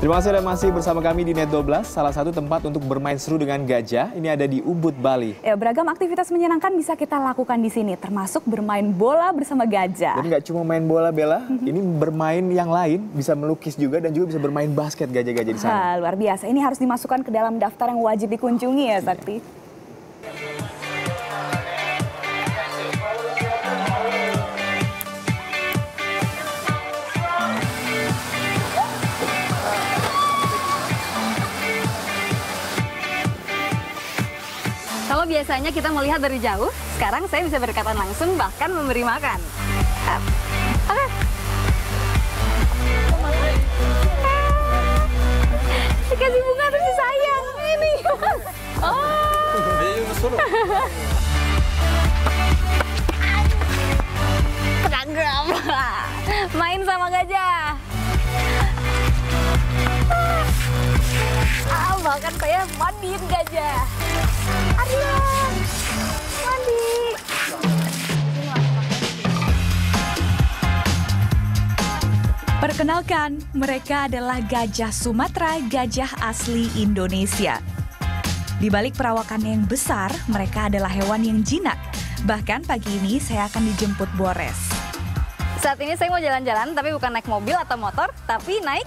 Terima kasih Anda masih bersama kami di Net 12, salah satu tempat untuk bermain seru dengan gajah. Ini ada di Ubud, Bali. Ya, beragam aktivitas menyenangkan bisa kita lakukan di sini, termasuk bermain bola bersama gajah. Jadi nggak cuma main bola, Bella. Ini bermain yang lain, bisa melukis juga dan juga bisa bermain basket gajah-gajah di sana. Wah, luar biasa. Ini harus dimasukkan ke dalam daftar yang wajib dikunjungi ya, Sakti. Biasanya kita melihat dari jauh, sekarang saya bisa berdekatan langsung bahkan memberi makan. Ah, Oke. Dikasih bunga terus disayang. Ini. Oh. Main sama gajah. Ah, bahkan saya mandiin gajah. Aryan, mandi. Perkenalkan, mereka adalah gajah Sumatera, gajah asli Indonesia. Di balik perawakan yang besar, mereka adalah hewan yang jinak. Bahkan pagi ini saya akan dijemput Bores. Saat ini saya mau jalan-jalan, tapi bukan naik mobil atau motor, tapi naik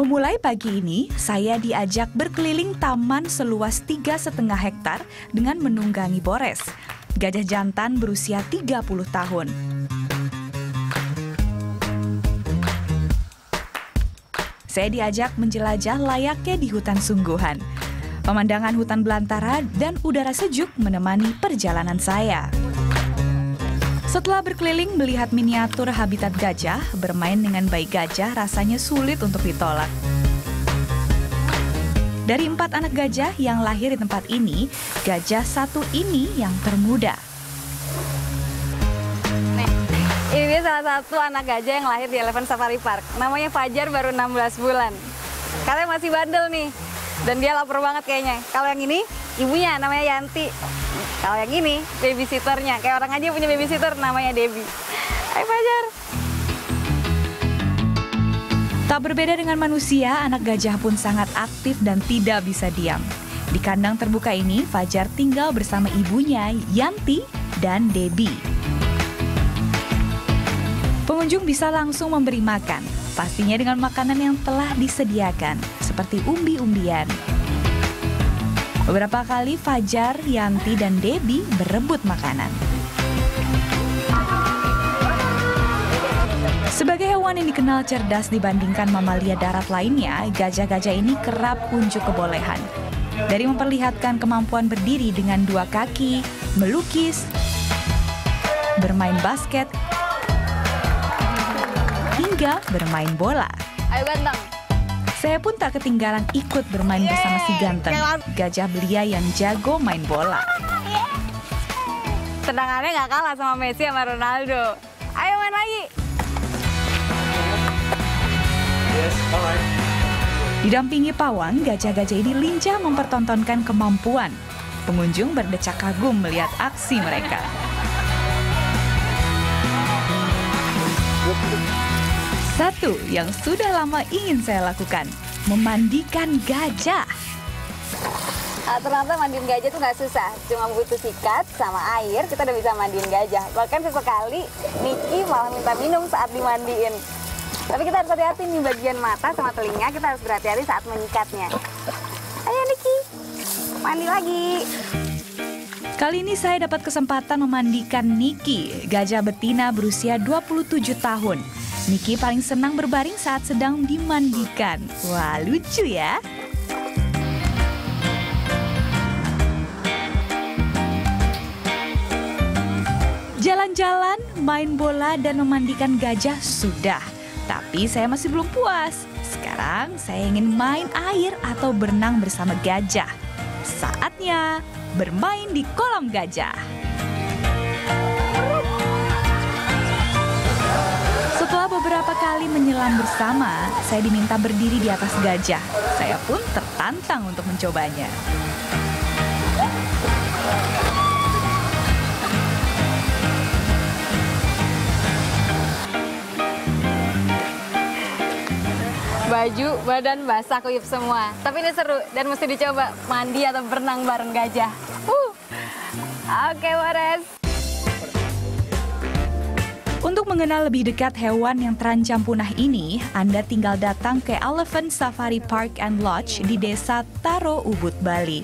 Memulai pagi ini, saya diajak berkeliling taman seluas tiga setengah hektar dengan menunggangi Bores, gajah jantan berusia 30 tahun. Saya diajak menjelajah layaknya di hutan sungguhan. Pemandangan hutan belantara dan udara sejuk menemani perjalanan saya. Setelah berkeliling melihat miniatur habitat gajah, bermain dengan bayi gajah rasanya sulit untuk ditolak. Dari empat anak gajah yang lahir di tempat ini, gajah satu ini yang termuda. Ini salah satu anak gajah yang lahir di Elephant Safari Park. Namanya Fajar, baru 16 bulan. Kalian masih bandel nih. Dan dia lapar banget kayaknya. Kalau yang ini, ibunya namanya Yanti. Kalau yang ini, babysitternya. Kayak orang aja punya babysitter, namanya Debbie. Hai Fajar. Tak berbeda dengan manusia, anak gajah pun sangat aktif dan tidak bisa diam. Di kandang terbuka ini, Fajar tinggal bersama ibunya, Yanti, dan Debbie. Pengunjung bisa langsung memberi makan, pastinya dengan makanan yang telah disediakan, seperti umbi-umbian. Beberapa kali Fajar, Yanti, dan Debbie berebut makanan. Sebagai hewan yang dikenal cerdas dibandingkan mamalia darat lainnya, gajah-gajah ini kerap unjuk kebolehan. Dari memperlihatkan kemampuan berdiri dengan dua kaki, melukis, bermain basket, hingga bermain bola. Ayo ganteng. Saya pun tak ketinggalan ikut bermain bersama si ganteng, gajah belia yang jago main bola. Tendangannya nggak kalah sama Messi sama Ronaldo. Ayo main lagi. Didampingi pawang, gajah-gajah ini lincah mempertontonkan kemampuan. Pengunjung berdecak kagum melihat aksi mereka. Satu yang sudah lama ingin saya lakukan, memandikan gajah. Ah, ternyata mandiin gajah tuh nggak susah, cuma butuh sikat sama air kita udah bisa mandiin gajah. Bahkan sesekali Niki malah minta minum saat dimandiin. Tapi kita harus hati-hati nih bagian mata sama telinga, kita harus berhati-hati saat menyikatnya. Ayo Niki, mandi lagi. Kali ini saya dapat kesempatan memandikan Niki, gajah betina berusia 27 tahun. Niki paling senang berbaring saat sedang dimandikan. Wah, lucu ya. Jalan-jalan, main bola, dan memandikan gajah sudah. Tapi saya masih belum puas. Sekarang saya ingin main air atau berenang bersama gajah. Saatnya bermain di kolam gajah. Setelah beberapa kali menyelam bersama, saya diminta berdiri di atas gajah. Saya pun tertantang untuk mencobanya. Baju, badan basah kuyup semua. Tapi ini seru dan mesti dicoba mandi atau berenang bareng gajah. Uh. Oke, Wares. Untuk mengenal lebih dekat hewan yang terancam punah ini, Anda tinggal datang ke Elephant Safari Park and Lodge di Desa Taro, Ubud, Bali.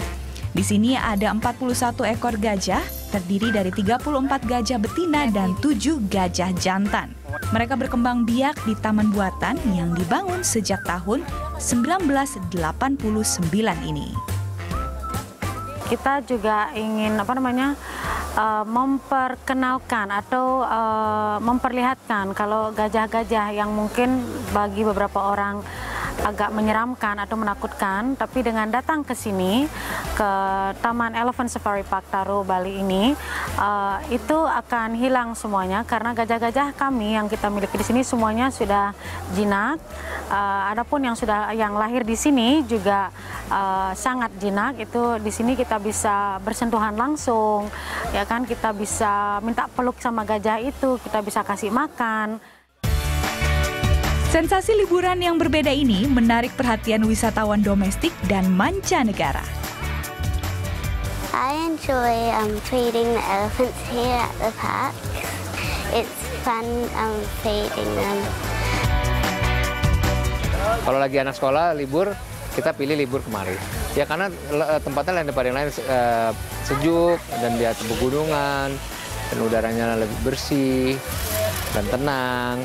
Di sini ada 41 ekor gajah, terdiri dari 34 gajah betina dan 7 gajah jantan. Mereka berkembang biak di taman buatan yang dibangun sejak tahun 1989 ini. Kita juga ingin apa namanya uh, memperkenalkan atau uh, memperlihatkan kalau gajah-gajah yang mungkin bagi beberapa orang agak menyeramkan atau menakutkan, tapi dengan datang ke sini ke Taman Elephant Safari Park Taro Bali ini uh, itu akan hilang semuanya karena gajah-gajah kami yang kita miliki di sini semuanya sudah jinak. Uh, adapun yang sudah yang lahir di sini juga uh, sangat jinak itu di sini kita bisa bersentuhan langsung ya kan kita bisa minta peluk sama gajah itu kita bisa kasih makan. Sensasi liburan yang berbeda ini menarik perhatian wisatawan domestik dan mancanegara. I enjoy um, feeding the elephants here at the park. It's fun um, feeding them. Kalau lagi anak sekolah libur, kita pilih libur kemari. Ya karena eh, tempatnya lain daripada yang lain uh, sejuk dan di atas pegunungan dan udaranya lebih bersih dan tenang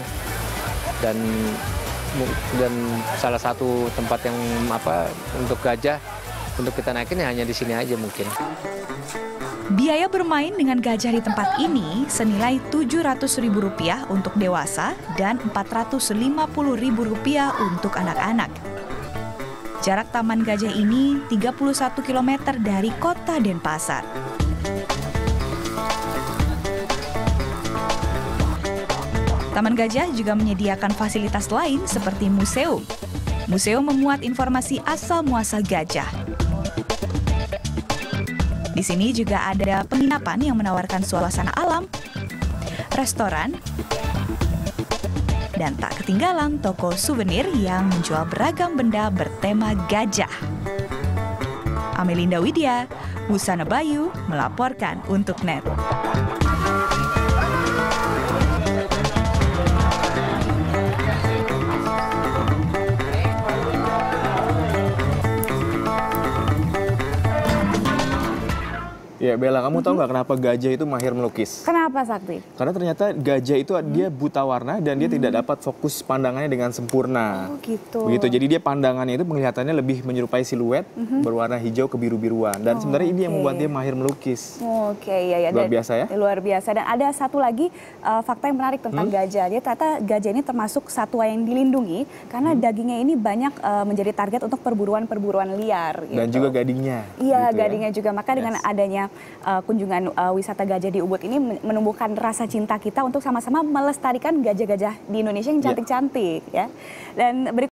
dan dan salah satu tempat yang apa untuk gajah untuk kita naikin ya hanya di sini aja mungkin. Biaya bermain dengan gajah di tempat ini senilai Rp700.000 untuk dewasa dan Rp450.000 untuk anak-anak. Jarak Taman Gajah ini 31 km dari kota Denpasar. Taman Gajah juga menyediakan fasilitas lain seperti museum. Museum memuat informasi asal muasal gajah. Di sini juga ada penginapan yang menawarkan suasana alam, restoran, dan tak ketinggalan toko souvenir yang menjual beragam benda bertema gajah. Amelinda Widya, Busana Bayu melaporkan untuk NET. Ya Bella, kamu tahu nggak kenapa gajah itu mahir melukis? Kenapa Sakti? Karena ternyata gajah itu dia buta warna dan dia tidak dapat fokus pandangannya dengan sempurna. Oh gitu. Begitu. Jadi dia pandangannya itu penglihatannya lebih menyerupai siluet berwarna hijau kebiru-biruan. Dan sebenarnya ini yang membuat dia mahir melukis. Oke, ya ya. Luar Dan- biasa ya? Luar biasa. Dan ada satu lagi uh, fakta yang menarik tentang Hmm? gajah. Dia ternyata gajah ini termasuk satwa yang dilindungi karena Hmm? dagingnya ini banyak uh, menjadi target untuk perburuan-perburuan liar. Dan gitu. juga gadingnya. Iya, gitu ya. gadingnya juga. Maka dengan Yes. adanya uh, kunjungan uh, wisata gajah di Ubud ini men- menumbuhkan rasa cinta kita untuk sama-sama melestarikan gajah-gajah di Indonesia yang Ya. cantik-cantik ya. Dan berikut